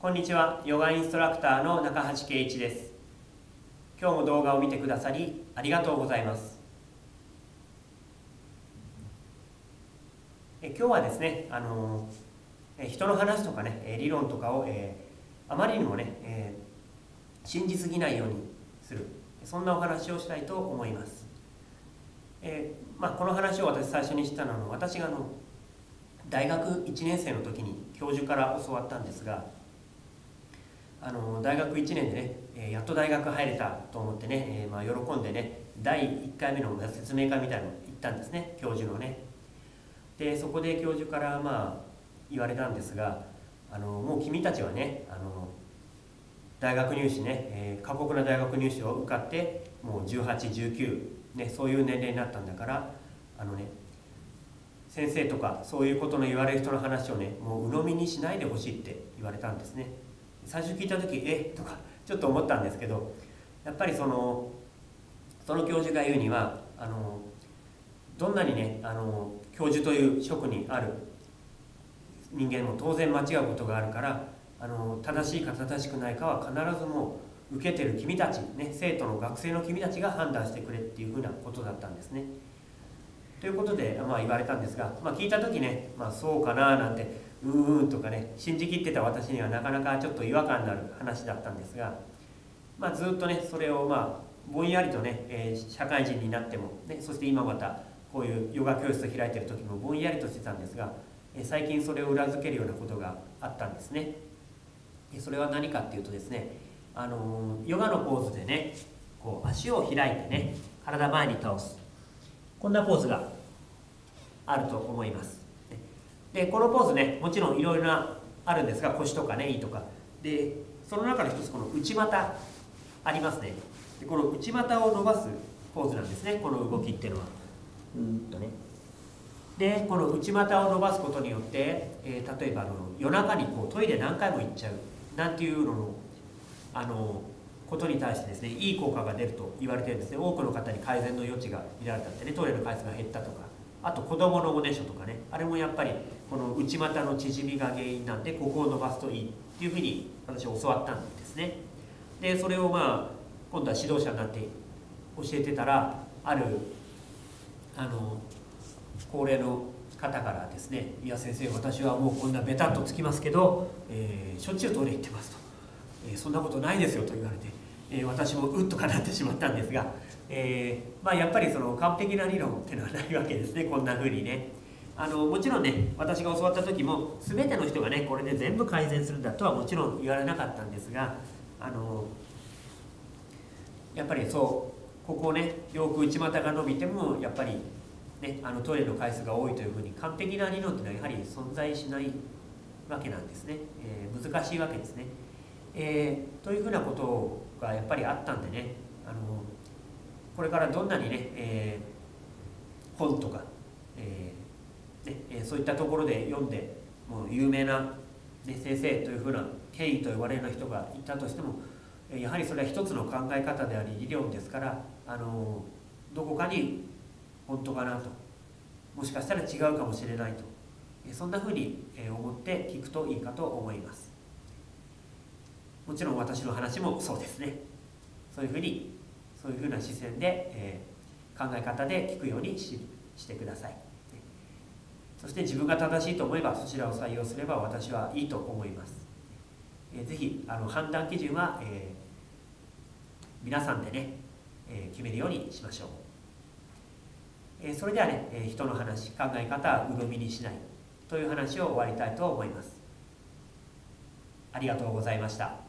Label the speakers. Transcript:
Speaker 1: こんにちは。ヨガインストラクターの中橋圭一です。今日も動画を見てくださりありがとうございます。え今日はですねあの人の話とかね理論とかを、えー、あまりにもね、えー、信じすぎないようにする。そんなお話をしたいと思います、えー、まあ、この話を私最初にしたのは私があの大学1年生の時に教授から教わったんですがあの大学1年でね、えやっと大学入れたと思ってね、え、まあ、喜んでね第1回目の説明会みたいの行ったんですね教授のね。でそこで教授からまあ言われたんですがあのもう君たちはねあの大学入試ね、えー、過酷な大学入試を受かってもう1819、ね、そういう年齢になったんだからあのね先生とかそういうことの言われる人の話をねもう鵜呑みにしないでほしいって言われたんですね。最初聞いた時え？とかちょっと思ったんですけどやっぱりそのその教授が言うにはあのどんなにねあの教授という職にある人間も当然間違うことがあるからあの正しいか正しくないかは必ずもう受けてる君たち、ね、生徒の学生の君たちが判断してくれっていうふうなことだったんですね。ということで、まあ、言われたんですが、まあ、聞いた時ね、まあ、そうかななんてうーんとかね信じきってた私にはなかなかちょっと違和感のある話だったんですが、まあ、ずっとねそれをまあぼんやりとね、えー、社会人になっても、ね、そして今またこういうヨガ教室を開いてる時もぼんやりとしてたんですが、えー、最近それを裏付けるようなことがあったんですね。それは何かっていうとですね、あのヨガのポーズでねこう足を開いてね体前に倒すこんなポーズがあると思いますでこのポーズねもちろんいろいろなあるんですが腰とかねいいとか。でその中の一つこの内股ありますね。でこの内股を伸ばすポーズなんですねこの動きっていうのは。うんとね。でこの内股を伸ばすことによって、えー、例えばあの夜中にこうトイレ何回も行っちゃうなんていうののあのことに対してですねいい効果が出ると言われてるんですね。多くの方に改善の余地が見られたってねトイレの回数が減ったとか。あと子どものおねしょとかね。あれもやっぱりこの内股の縮みが原因なんでここを伸ばすといいっていうふうに私は教わったんですね。でそれをまあ今度は指導者になって教えてたらあるあの高齢の方からですね「いや先生私はもうこんなベタッとつきますけど、えー、しょっちゅうトイレ行ってます」と、えー、そんなことないですよ」と言われて、えー、私もうっとかなってしまったんですが、えまあ、やっぱりその完璧な理論っていうのはないわけですね。こんな風にね。あのもちろんね私が教わった時も全ての人がねこれで全部改善するんだとはもちろん言われなかったんですがあのやっぱりそうここねよく内股が伸びてもやっぱりね、あのトイレの回数が多いというふうに完璧な理論っていうのはやはり存在しないわけなんですね、えー、難しいわけですね、えー、というふうなことがやっぱりあったんでねあのこれからどんなにね、えー、本とか、そういったところで読んでもう有名な、ね、先生というふうな権威と呼ばれる人がいたとしてもやはりそれは一つの考え方であり理論ですからあのどこかに本当かなと。もしかしたら違うかもしれないと。そんなふうに思って聞くといいかと思います。もちろん私の話もそうですね。そういうふうにそういうふうな視線で、え考え方で聞くようにししてください。そして自分が正しいと思えばそちらを採用すれば私はいいと思います、えー、ぜひあの判断基準は、えー、皆さんでね、えー、決めるようにしましょう。えそれではね、え人の話考え方は鵜呑みにしないという話を終わりたいと思います。ありがとうございました。